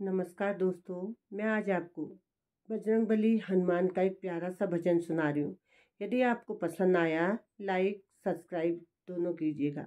नमस्कार दोस्तों, मैं आज आपको बजरंग बली हनुमान का एक प्यारा सा भजन सुना रही हूँ। यदि आपको पसंद आया, लाइक, सब्सक्राइब दोनों कीजिएगा।